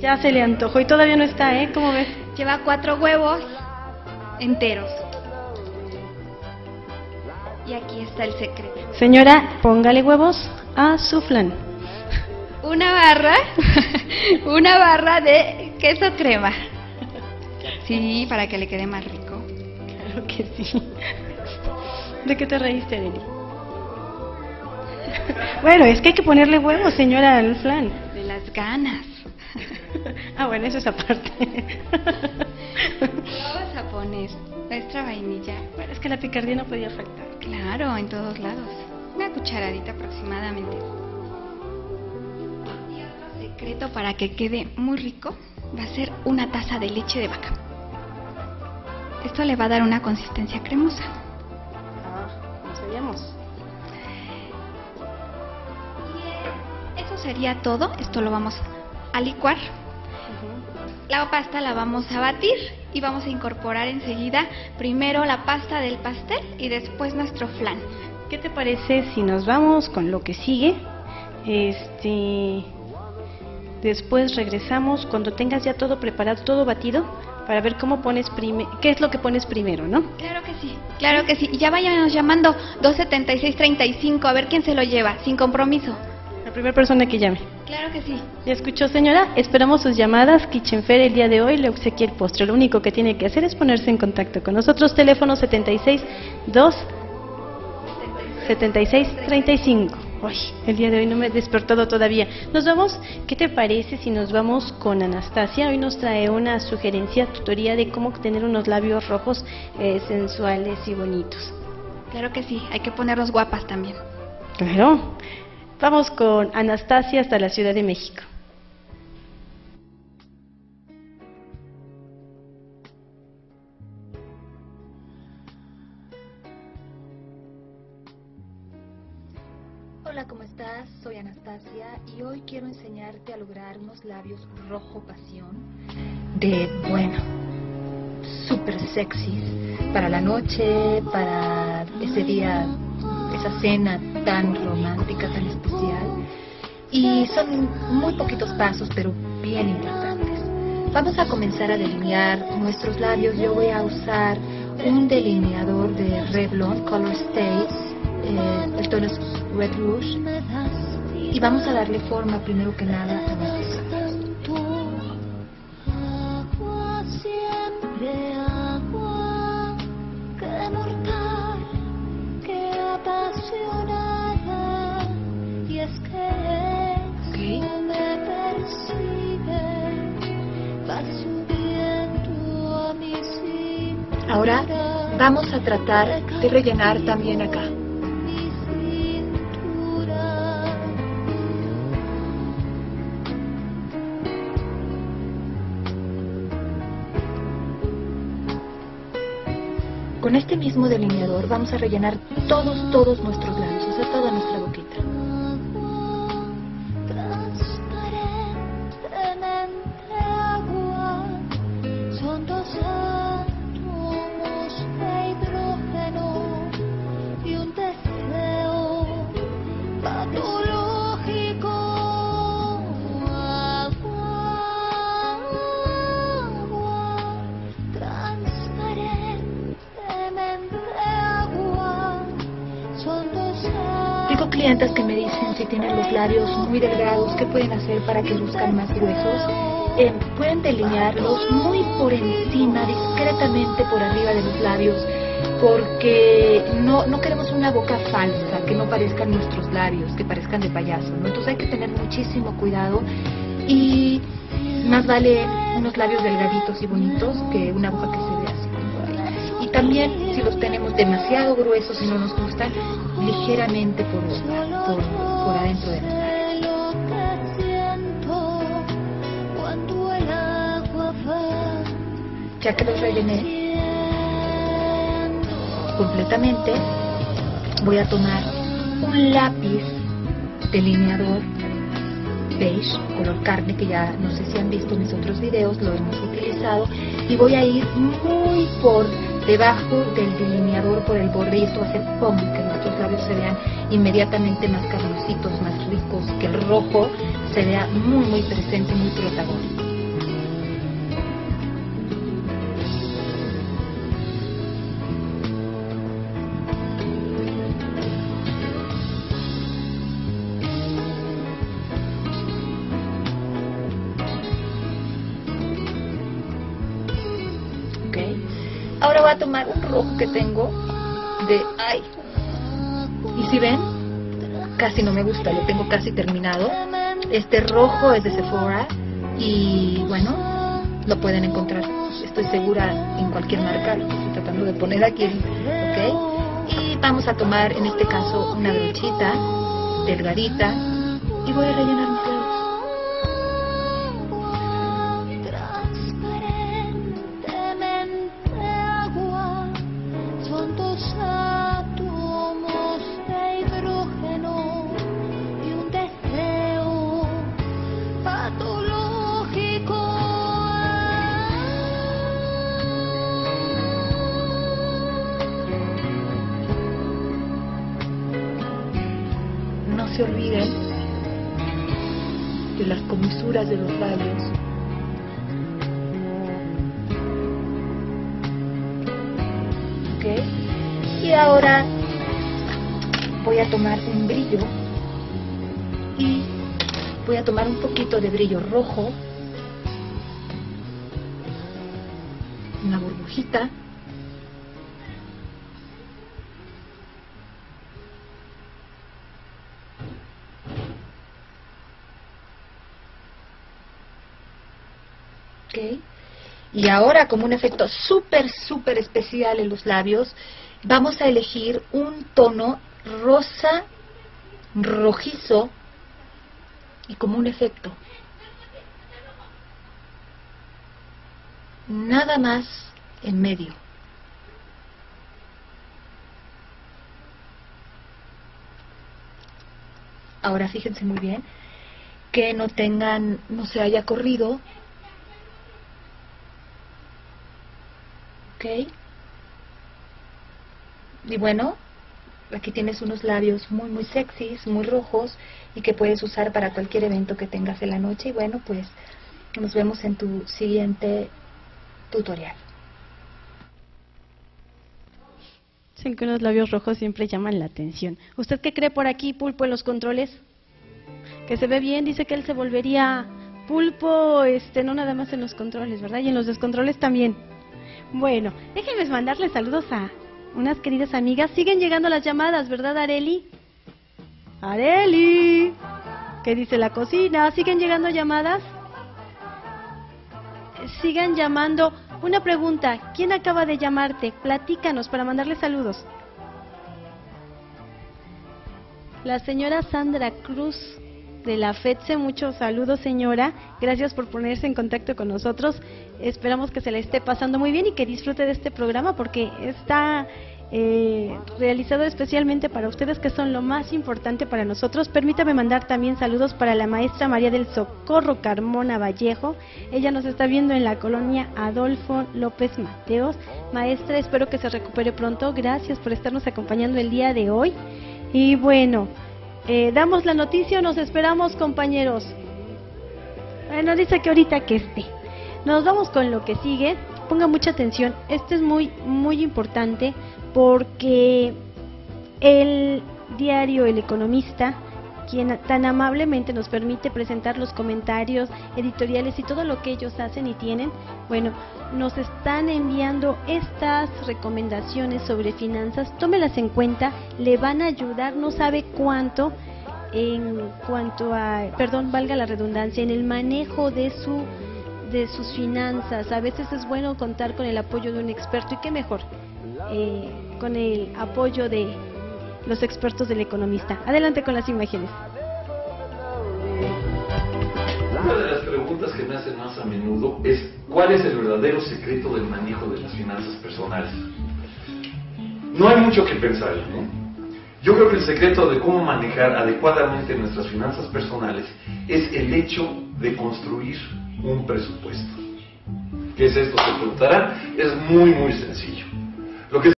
Ya se le antojó y todavía no está, ¿eh? ¿Cómo ves? Lleva cuatro huevos enteros. Y aquí está el secreto. Señora, póngale huevos a su flan. Una barra, una barra de queso crema. Sí, para que le quede más rico. Claro que sí. ¿De qué te reíste, Deli? Bueno, es que hay que ponerle huevos, señora, al flan. De las ganas. Ah, bueno, eso es aparte. Vamos a poner nuestra vainilla. Bueno, es que la picardía no podía faltar. Claro, en todos lados. Una cucharadita aproximadamente. Y otro secreto para que quede muy rico va a ser una taza de leche de vaca. Esto le va a dar una consistencia cremosa. Ah, no sabíamos. Y eso sería todo. Esto lo vamos a licuar. La pasta la vamos a batir y vamos a incorporar enseguida primero la pasta del pastel y después nuestro flan. ¿Qué te parece si nos vamos con lo que sigue? Este. Después regresamos cuando tengas ya todo preparado, todo batido, para ver cómo pones. ¿Qué es lo que pones primero, no? Claro que sí, claro que sí. Y ya váyanos llamando 276-35 a ver quién se lo lleva, sin compromiso. La primera persona que llame. Claro que sí. ¿Ya escuchó, señora? Esperamos sus llamadas. Kitchen Fair el día de hoy le obsequia el postre. Lo único que tiene que hacer es ponerse en contacto con nosotros. Teléfono 76 2 76 35. Uy, el día de hoy no me he despertado todavía. Nos vamos, ¿qué te parece si nos vamos con Anastasia? Hoy nos trae una sugerencia, tutoría de cómo tener unos labios rojos eh, sensuales y bonitos. Claro que sí, hay que ponerlos guapas también. Claro. Vamos con Anastasia hasta la Ciudad de México. Hola, ¿cómo estás? Soy Anastasia y hoy quiero enseñarte a lograr unos labios rojo pasión de, bueno, súper sexys para la noche, para ese día, esa cena tan romántica, tan especial. Y son muy poquitos pasos, pero bien importantes. Vamos a comenzar a delinear nuestros labios. Yo voy a usar un delineador de Revlon Color Stays. eh, el tono es Red Rouge. Y vamos a darle forma primero que nada a nuestros labios. Ahora vamos a tratar de rellenar también acá. Con este mismo delineador vamos a rellenar todos, todos nuestros labios, o toda nuestra boquita. Clientes que me dicen si tienen los labios muy delgados, ¿qué pueden hacer para que luzcan más gruesos? Eh, pueden delinearlos muy por encima, discretamente por arriba de los labios, porque no, no queremos una boca falsa, que no parezcan nuestros labios, que parezcan de payaso. Entonces hay que tener muchísimo cuidado y más vale unos labios delgaditos y bonitos que una boca que se también si los tenemos demasiado gruesos y no nos gustan, ligeramente por, por, por adentro de va Ya que los rellené completamente, voy a tomar un lápiz delineador beige, color carne, que ya no sé si han visto mis otros videos, lo hemos utilizado, y voy a ir muy por debajo del delineador, por el borde, hacer pum, que nuestros labios se vean inmediatamente más carnositos, más ricos, que el rojo se vea muy, muy presente, muy protagónico. A tomar un rojo que tengo de... ¡Ay! Y si ven, casi no me gusta, lo tengo casi terminado. Este rojo es de Sephora y bueno, lo pueden encontrar, estoy segura, en cualquier marca. Lo estoy tratando de poner aquí, ¿ok? Y vamos a tomar, en este caso, una brochita delgadita y voy a rellenar se olviden de las comisuras de los labios. ¿Ok? Y ahora voy a tomar un brillo y voy a tomar un poquito de brillo rojo, una burbujita. ¿Ok? Y ahora, como un efecto súper, súper especial en los labios, vamos a elegir un tono rosa, rojizo, y como un efecto. Nada más en medio. Ahora fíjense muy bien que no tengan, no se haya corrido ¿ok? Y bueno, aquí tienes unos labios muy, muy sexys, muy rojos y que puedes usar para cualquier evento que tengas en la noche. Y bueno, pues nos vemos en tu siguiente tutorial. Dicen que unos labios rojos siempre llaman la atención. ¿Usted qué cree por aquí, Pulpo, en los controles? Que se ve bien, dice que él se volvería Pulpo, este, no nada más en los controles, ¿verdad? Y en los descontroles también. Bueno, déjenme mandarle saludos a unas queridas amigas. Siguen llegando las llamadas, ¿verdad, Areli? Areli, ¿qué dice la cocina? ¿Siguen llegando llamadas? Sigan llamando. Una pregunta, ¿quién acaba de llamarte? Platícanos para mandarle saludos. La señora Sandra Cruz de la FEDSE, muchos saludos señora, gracias por ponerse en contacto con nosotros, esperamos que se le esté pasando muy bien y que disfrute de este programa porque está eh, realizado especialmente para ustedes que son lo más importante para nosotros. Permítame mandar también saludos para la maestra María del Socorro Carmona Vallejo, ella nos está viendo en la colonia Adolfo López Mateos. Maestra, espero que se recupere pronto, gracias por estarnos acompañando el día de hoy. Y bueno, eh, ¿Damos la noticia nos esperamos, compañeros? Bueno, dice que ahorita que esté. Nos vamos con lo que sigue. Ponga mucha atención. Este es muy, muy importante porque el diario El Economista, quien tan amablemente nos permite presentar los comentarios editoriales y todo lo que ellos hacen y tienen, bueno, nos están enviando estas recomendaciones sobre finanzas, tómelas en cuenta, le van a ayudar, no sabe cuánto en cuanto a, perdón, valga la redundancia, en el manejo de su de sus finanzas. A veces es bueno contar con el apoyo de un experto y qué mejor, eh, con el apoyo de los expertos del economista. Adelante con las imágenes. Una de las preguntas que me hacen más a menudo es ¿cuál es el verdadero secreto del manejo de las finanzas personales? No hay mucho que pensar, ¿no? Yo creo que el secreto de cómo manejar adecuadamente nuestras finanzas personales es el hecho de construir un presupuesto. ¿Qué es esto? Se preguntarán. Es muy, muy sencillo. Lo que